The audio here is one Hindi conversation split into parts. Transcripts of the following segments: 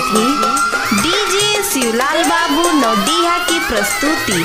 दिलजिए शिवलाल बाबू नवदीहा की प्रस्तुति।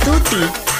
Stuti.